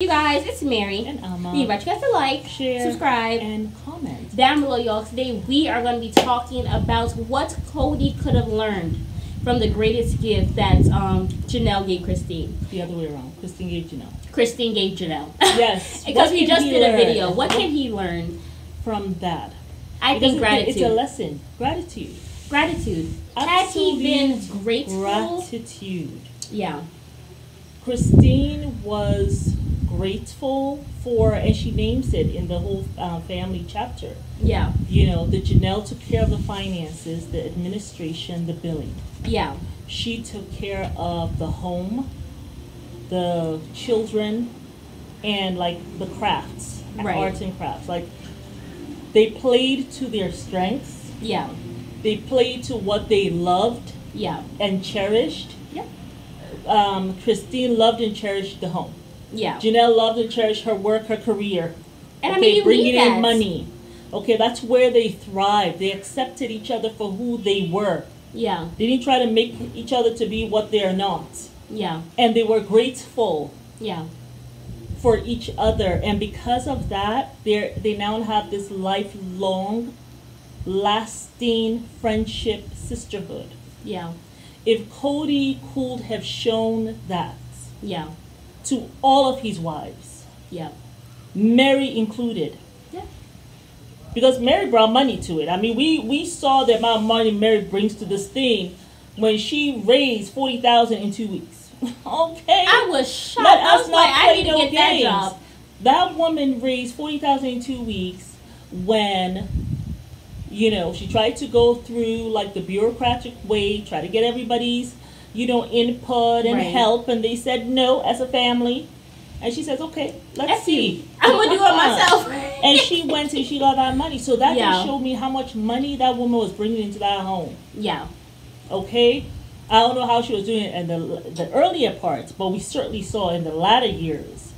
You guys, it's Mary. And Ama. We invite you guys to like, Share, subscribe, and comment. down below, y'all. Today we are going to be talking about what Kody could have learned from the greatest gift that um, Janelle gave Christine. The other way around. Christine gave Janelle. Christine gave Janelle. Yes. because we just did a video. What can he learn? From that. I think gratitude. It's a lesson. Gratitude. gratitude. Had he been grateful? Gratitude. Yeah. Christine was grateful for, and she names it in the whole uh, family chapter. Yeah. You know, that Janelle took care of the finances, the administration, the billing. Yeah. She took care of the home, the children, and like the crafts, Right. arts and crafts. Like they played to their strengths. Yeah. They played to what they loved Yeah. and cherished. Yeah. Um, Christine loved and cherished the home. Yeah. Janelle loved and cherished her work, her career. And I okay, mean, you bringing need in money. Okay, that's where they thrived. They accepted each other for who they were. Yeah. They didn't try to make each other to be what they are not. Yeah. And they were grateful Yeah. for each other. And because of that, they they now have this lifelong, lasting friendship, sisterhood. Yeah. If Kody could have shown that Yeah. To all of his wives, Yeah. Meri included, Yeah. because Meri brought money to it. I mean, we we saw the amount of money Meri brings to this thing when she raised forty thousand in two weeks. okay, I was shocked. Let I was like, I need to no get that job. That woman raised forty thousand in two weeks when, you know, she tried to go through like the bureaucratic way, try to get everybody's, you know, input and Right. help, and they said no as a family. And she says, okay, let's see. you. I'm gonna do it Uh-uh. myself. And she went and she got that money. So that Yeah. just showed me how much money that woman was bringing into that home. yeah. Okay, I don't know how she was doing it in the the earlier parts, but we certainly saw in the latter years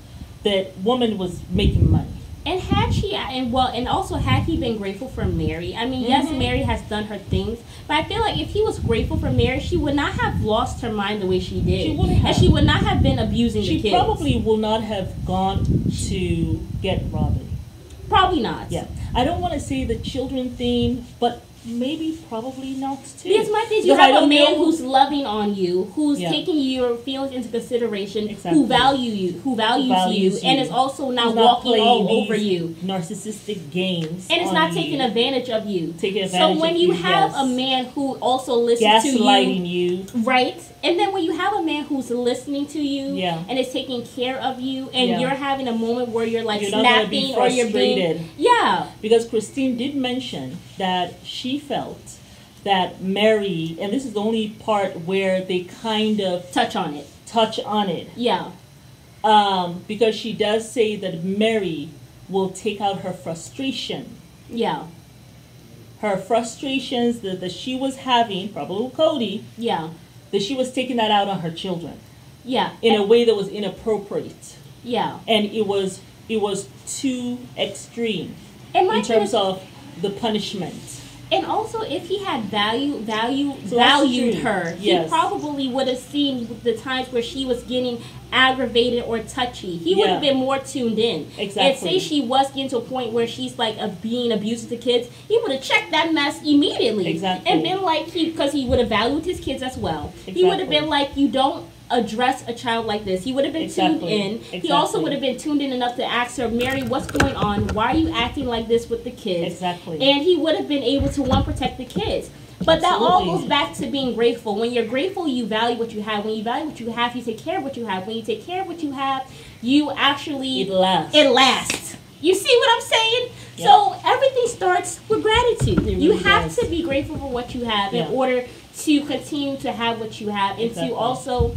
that woman was making money. And had she, and well, and also had he been grateful for Meri? I mean, yes, Mhm. Meri has done her things, but I feel like if he was grateful for Meri, she would not have lost her mind the way she did, She wouldn't and have. she would not have been abusing She the kids. She probably will not have gone to get Robyn. probably not. Yeah, I don't want to say the children thing, but maybe probably not too. Because my thing you have a man know- who's loving on you, who's Yeah. taking your feelings into consideration, Exactly. who value you, who values, values you, and is also not not walking all over you. narcissistic games, And it's not you, taking advantage of you. taking So when you have yes. a man who also listens to you, gaslighting you, right? And then when you have a man who's listening to you Yeah. and is taking care of you, and Yeah. you're having a moment where you're like You're not gonna be snapping or you're being, yeah, because Christine did mention that she felt that Meri, and this is the only part where they kind of touch on it, touch on it, yeah, um, because she does say that Meri will take out her frustration, yeah, her frustrations that, that she was having, probably with Kody, yeah, that she was taking that out on her children yeah, in a way that was inappropriate, yeah. and it was it was too extreme in terms is- of the punishment. And also, if he had value, value, So valued her, Yes. he probably would have seen the times where she was getting aggravated or touchy. He would have been more tuned in. Exactly. And say she was getting to a point where she's like a, being abusive to kids, he would have checked that mess immediately. Exactly. And been like he, because he would have valued his kids as well. Exactly. He would have been like, you don't address a child like this. He would have been tuned Exactly. in. He also would have been tuned in enough to ask her, Meri, what's going on? Why are you acting like this with the kids? Exactly. And he would have been able to one protect the kids. But that all goes back to being grateful. When you're grateful, you value what you have. When you value what you have, you take care of what you have. When you take care of what you have, you actually it lasts. it lasts. You see what I'm saying? Yeah. So everything starts with gratitude. It you have does. to be grateful for what you have Yeah. in order to continue to have what you have and Exactly. to also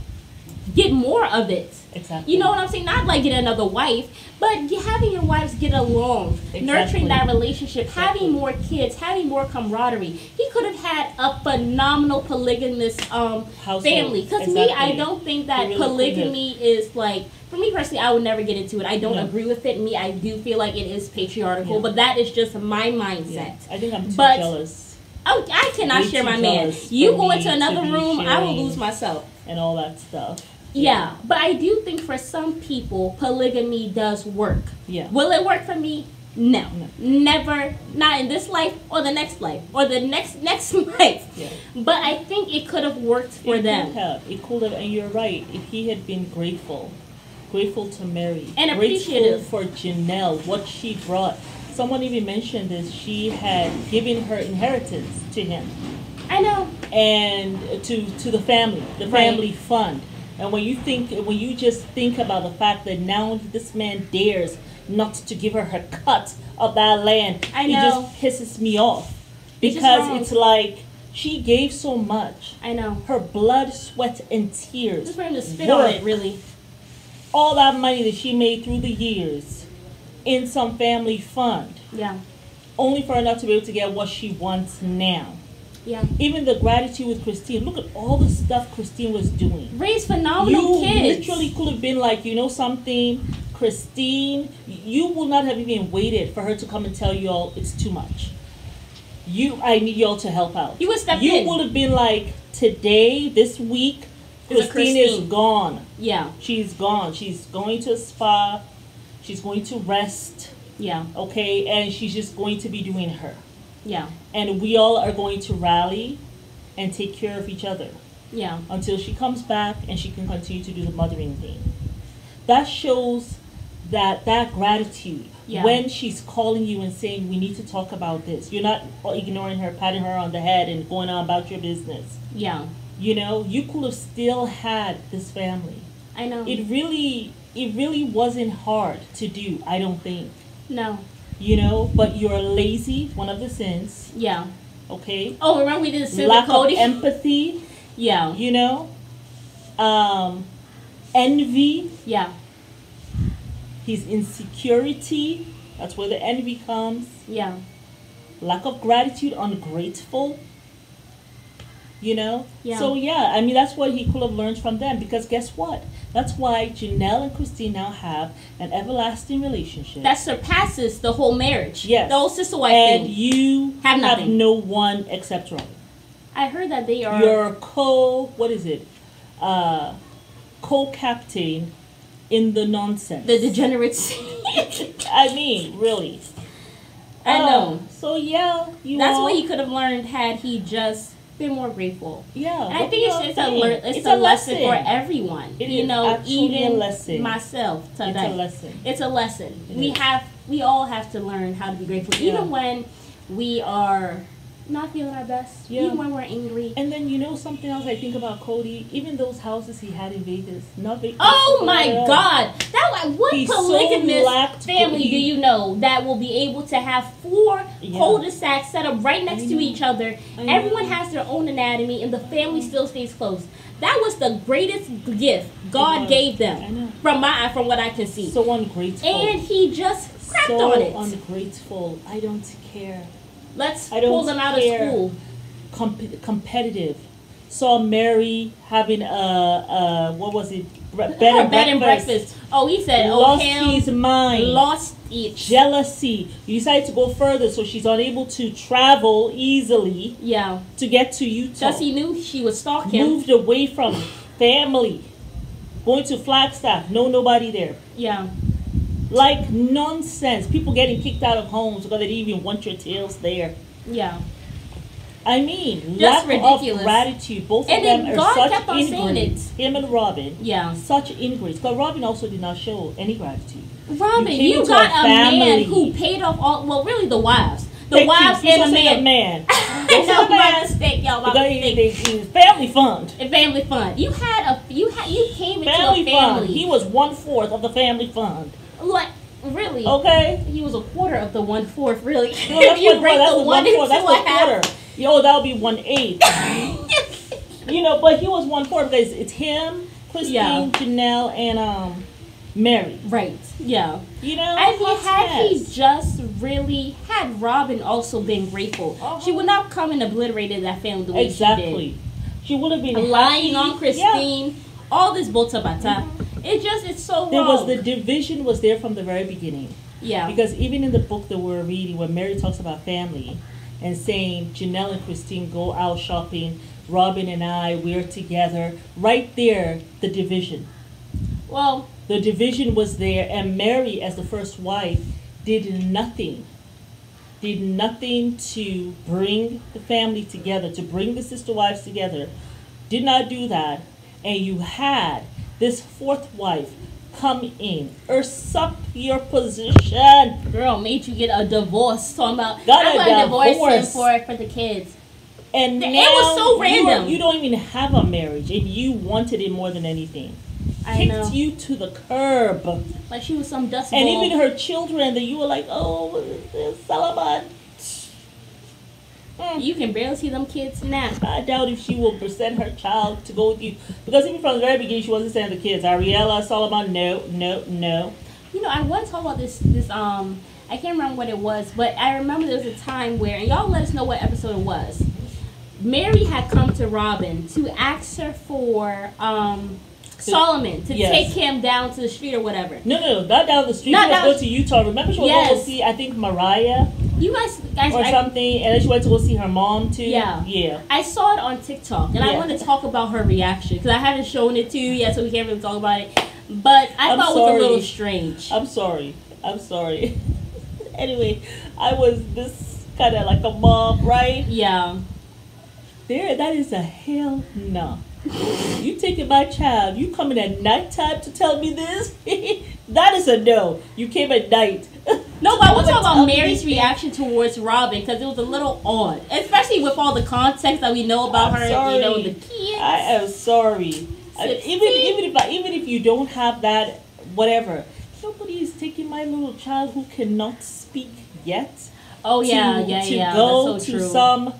get more of it. Exactly. You know what I'm saying? Not like get another wife, but having your wives get along, Exactly. nurturing that relationship, Exactly. having more kids, having more camaraderie. He could have had a phenomenal polygamous um, Household. family. Because me, I don't think that really polygamy is like. For me personally, I would never get into it. I don't No. agree with it. Me, I do feel like it is patriarchal, Yeah. but that is just my mindset. Yeah. I think I'm too But- jealous Oh, I cannot Way share my man. You go into another room, I will lose myself. and all that stuff. Yeah, but I do think for some people, polygamy does work. Yeah. Will it work for me? No. No. Never. Not in this life or the next life or the next next life. Yeah. But I think it could have worked for it them. Could have. It could have, and you're right. If he had been grateful, grateful to Meri, And grateful appreciative. for Janelle, what she brought. Someone even mentioned this. She had given her inheritance to him I know. and to to the family, the Right. family fund. And when you think, when you just think about the fact that now this man dares not to give her her cut of that land, I it just pisses me off because wrong. it's like she gave so much I know. her blood, sweat, and tears. Just for him to spit on it, really. All that money that she made through the years in some family fund, Yeah. only for her not to be able to get what she wants now. Yeah. Even the gratitude with Christine. Look at all the stuff Christine was doing. Raise phenomenal you kids. literally could have been like, you know something, Christine, you will not have even waited for her to come and tell you all it's too much. You, I need y'all to help out. You would step You in. would have been like, today, this week, Is a Christine is gone. Yeah. She's gone. She's going to a spa. She's going to rest. Yeah. Okay, and she's just going to be doing her. Yeah. And we all are going to rally and take care of each other Yeah. until she comes back and she can continue to do the mothering thing. That shows that that gratitude Yeah. when she's calling you and saying we need to talk about this. You're not ignoring her, patting her on the head and going on about your business. Yeah. You know, you could have still had this family. I know. It really it really wasn't hard to do, I don't think. no. You know, but you're lazy, one of the sins, Yeah. okay? Oh, remember we did the sin Lack Kody? of empathy, yeah. you know um envy Yeah. his insecurity that's where the envy comes Yeah. lack of gratitude ungrateful you know Yeah. so yeah i mean that's what he could have learned from them because guess what that's why janelle and christine now have an everlasting relationship That surpasses the whole marriage. Yes. The whole sister wife and thing. you Have have, nothing. no one except robyn I heard that they are. your co what is it uh co-captain in the nonsense the degenerates. I mean, really. I know. So yeah, you. That's all, what he could have learned had he just been more grateful. Yeah. And I think it's, it's a lear- saying? it's, a, lesson, for everyone. It you know, a even lesson. myself It's a lesson. It's a lesson. It we is. have we all have to learn how to be grateful, Yeah. even when we are not feeling our best. Yeah. Even when we're angry. And then you know something else I think about Kody. Even those houses he had in Vegas, nothing. Oh my. God! That like, what He so polygamous lacked- family he- do you know that will be able to have four Yeah. cul-de-sacs set up right next to each other? Everyone has their own anatomy, and the family still stays close. That was the greatest gift God gave them, from my from what I can see. So ungrateful. and he just crapped so on it. ungrateful. I don't care. Let's I don't pull them out of school. Com- competitive. Saw Meri having a, a what was it? Bre- Bed, and bed and breakfast. Oh, he said, oh, Lost him his mind. lost it. jealousy. You decided to go further, so she's unable to travel easily Yeah, to get to Utah. Jesse knew she would stalk him. Moved away from family, going to Flagstaff, no nobody there. Yeah, Like nonsense. People getting kicked out of homes because they didn't even want your tails there. yeah. I mean, Just lack ridiculous. of gratitude. Both And of them are such kept on saying ingrates. Him and Robyn, Yeah. such ingrates. But Robyn also did not show any gratitude. Robyn, You you, got a man who paid off all. Well, really, the wives, the Thank wives You're and a supposed to say man. man. no, Don't my mistake, y'all. My Because they, mistake. they, they- family fund. A family fund. You had a. You had. You came into Family a family. fund. He was one fourth of the family fund. Like really. Okay. He was a quarter of the one fourth. Really. No, that's if you break. That's the one one into. That's a half. quarter. Yo, that would be one eighth. you know, but he was one fourth because it's him, Christine, Yeah. Janelle, and um, Meri. Right. Yeah. You know, I mean, hot had he just really had Robyn also been grateful, Uh-huh. she would not come and obliterated that family the way exactly, she would have been. Lying happy. on Yeah. Christine, all this botabata. It just it's so There wrong. was the division was there from the very beginning. yeah. Because even in the book that we're reading, when Meri talks about family and saying Janelle and Christine go out shopping Robyn and I, we're together. Right there, the division. Well, The division was there, and Meri, as the first wife, did nothing. Did nothing to bring the family together, to bring the sister wives together. Did not do that. And you had this fourth wife come in, usurp your position. girl made you get a divorce. Talking about Got I'm a gonna divorce him divorce. for for the kids. And It now was so random. You, don't even have a marriage, and you wanted it more than anything. I Kicked know. you to the curb. Like she was some dust And ball. even her children, that you were like, oh, Solomon. Mm. you can barely see them kids now. I doubt if she will present her child to go with you. Because even from the very beginning, she wasn't sending the kids. Ariella, Solomon, no, no, no. You know, I once talked about this. This um, I can't remember what it was, but I remember there was a time where, and y'all let us know what episode it was. Meri had come to Robyn to ask her for um, Solomon to Yes. take him down to the street or whatever. No, no, no, not down the street. Not she was down- going to Utah. Remember, she was going to see, I think, Mariah You guys, guys, or I, something, and then she went to go see her mom, too. Yeah. Yeah. I saw it on TikTok, and I want to talk about her reaction because I haven't shown it to you yet, so we can't really talk about it. But I I'm thought it was a little strange. I'm sorry. I'm sorry. anyway, I was this kind of like a mom, right? yeah. There, that is a hell no. You taking my child, you coming at nighttime to tell me this? that is a no. You came at night. No, but I want to talk about Meri's reaction towards Robyn because it was a little odd, especially with all the context that we know about I'm her. You know, the kids. I am sorry. I- even even if I, even if you don't have that, whatever. Nobody is taking my little child who cannot speak yet. oh yeah, to, yeah, to yeah. go That's so to true. some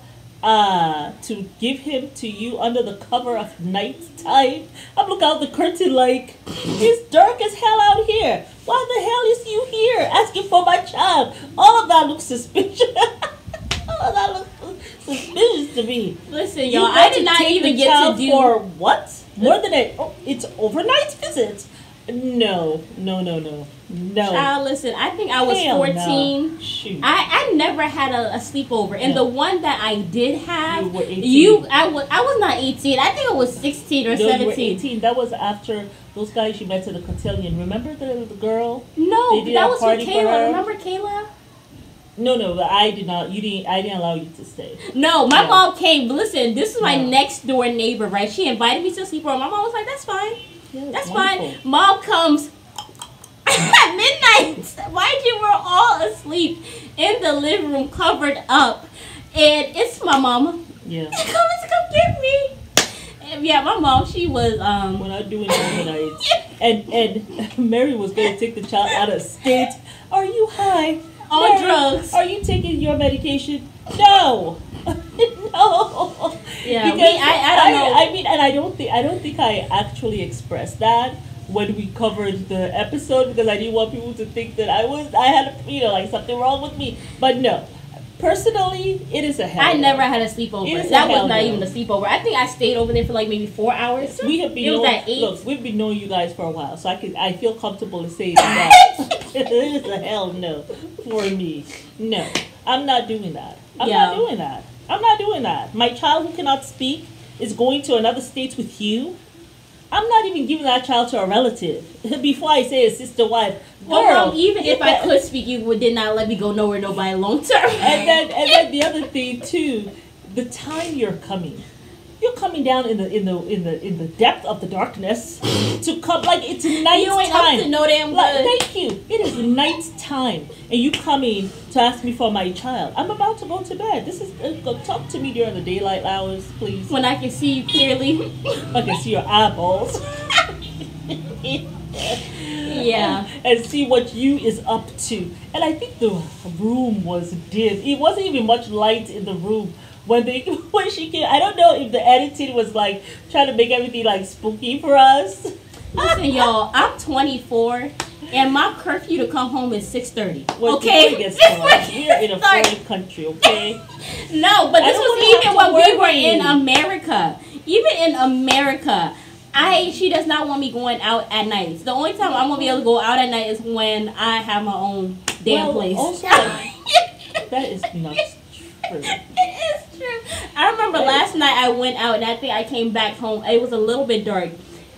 uh to give him to you under the cover of night time. I'm looking out the curtain like it's dark as hell out here. Why the hell is you here asking for my child? All of that looks suspicious. All of that looks suspicious to me. Listen, y'all, I did not even get to do. for what? More than a oh, it's overnight visit. No, no, no, no, no. Child, listen, I think I was Hell no. 14. Shoot. I, I never had a, a sleepover, and Yeah. the one that I did have, You were 18. you, I was, I was not 18. I think I was 16 or No, 17. 18. That was after those guys you met to the cotillion. Remember the, the girl? No, that was for Kayla. Remember Kayla? No, no, but I did not. You didn't. I didn't allow you to stay. No, my No. mom came. Listen, this is my No. next door neighbor, right? She invited me to sleep sleepover. My mom was like, "That's fine, Yeah, that's wonderful. fine." Mom comes at midnight. Mind you, we're all asleep in the living room, covered up, and it's my mama Yeah, coming to come get me. And yeah, my mom, she was um. we're not doing overnight. And and Meri was going to take the child out of state. Are you high? On Meri, drugs. Are you taking your medication? No. no. Yeah, we- Because I- I don't know. I mean, and I don't think I don't think I actually expressed that when we covered the episode because I didn't want people to think that I was I had you know like something wrong with me. But no, personally, it is a hell. I never had a sleepover. Is a That was not no. even a sleepover. I think I stayed over there for like maybe four hours. We have been It was at eight. look, we've been knowing you guys for a while, so I can I feel comfortable to say that it is a hell no for me. No, I'm not doing that. I'm Yeah. not doing that. I'm not doing that. My child who cannot speak is going to another state with you. I'm not even giving that child to a relative before I say a sister wife. Girl, Well, even get if I that- could speak, you would did not let me go nowhere nobody long term. and then and then the other thing too, the time you're coming. You're coming down in the in the in the in the depth of the darkness to come like it's night you ain't time. up to no damn Like, thank you. It is night time, and you coming to ask me for my child. I'm about to go to bed. This is uh, go talk to me during the daylight hours, please. When I can see you clearly. I can see your eyeballs. yeah. and see what you is up to. And I think the room was dim. It wasn't even much light in the room when they when she came. I don't know if the editing was like trying to make everything like spooky for us. Listen, y'all, I'm 24, and my curfew to come home is 6:30. When okay. before it gets dark. we are in a foreign country, okay? No, but this was even when we were in America. Even in America, I she does not want me going out at night. The only time I'm gonna be able to go out at night is when I have my own damn Well, place. also- That is not true. it is true. I remember last night I went out and I think I came back home. It was a little bit dark.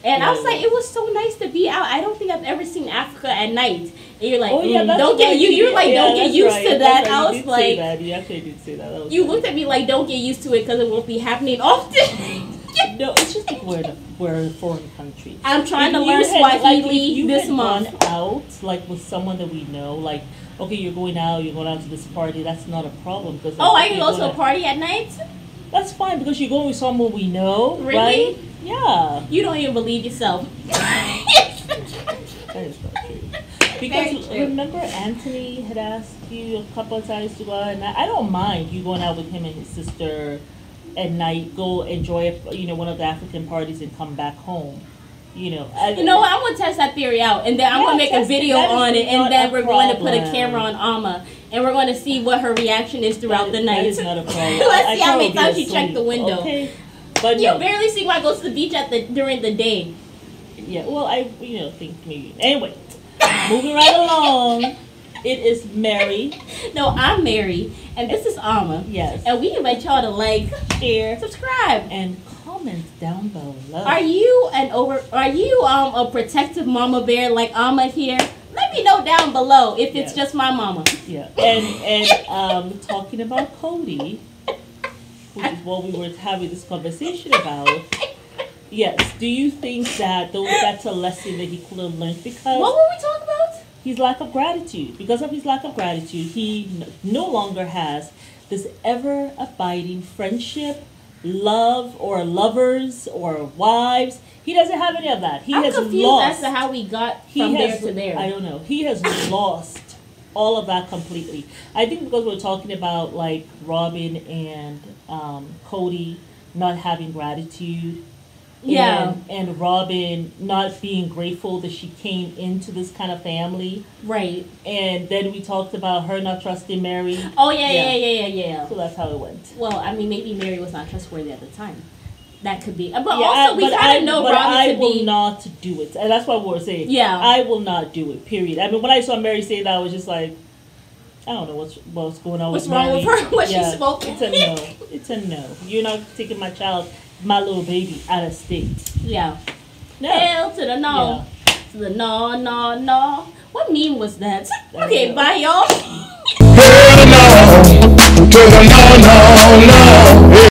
And I was like, it was so nice to be out. I don't think I've ever seen Africa at night. And you're like, Oh yeah, mm, don't get right. you. You're like, Yeah, don't get used right. to that. right. I was like, that. you actually did say that. that was you looked at me like, don't get used to it because it won't be happening often. No, it's just like we're in a, we're in foreign countries. I'm trying If to learn had- like, Swahili you this month. Out like with someone that we know, like okay, you're going out, you're going out to this party. That's not a problem because Oh, I can go to a party at night. That's fine because you're going with someone we know, Really? right? Yeah, You don't even believe yourself. that is not true. Because true. remember, Anthony had asked you a couple of times to go out, and I, I don't mind you going out with him and his sister at night. Go enjoy, you know, one of the African parties and come back home. You know, I, You know what? I'm gonna test that theory out, and then I'm Yeah, gonna make a it. video on it, and then we're going to put a camera on Ama, and we're going to see what her reaction is throughout the night. is not a problem. Let's I see how many times she checked the window. Okay, but You no, barely see when I go to the beach at the during the day. yeah. Well, I you know think maybe anyway. moving right along, it is Mary. No, I'm Mary, and this is Ama, Yes, and we invite y'all to like, share subscribe. and comment down below. Are you an over? Are you um a protective mama bear like Ama here? Let me know down below if it's Yes. just my mama. Yeah, and and um, talking about Kody, which is what we were having this conversation about. Yes, do you think that those that's a lesson that he could have learned because What were we talking about? His lack of gratitude. Because of his lack of gratitude, he no longer has this ever abiding friendship, love, or lovers or wives. He doesn't have any of that. He I'm has confused lost. as to how we got he from has, there to there. I don't know. He has lost all of that completely. I think because we're talking about like Robyn and um, Kody not having gratitude. Yeah. And, and Robyn not being grateful that she came into this kind of family. Right. And then we talked about her not trusting Meri. Oh yeah, Yeah. yeah, yeah, yeah, yeah. So that's how it went. Well, I mean, maybe Meri was not trustworthy at the time. That could be. Uh, but Yeah, also, I- we kind of know but Robyn I will be. not do it, and that's what we're saying. Yeah. I will not do it. Period. I mean, when I saw Meri say that, I was just like, I don't know what's what's going on What's with wrong Meri. with her? She Yeah, smoking? It's a no. It's a no. You're not taking my child, my little baby, out of state. yeah. No. Hell to the no. To the no, no, no. What meme was that? There Okay, you bye, y'all. Hell no, to the no, no, no.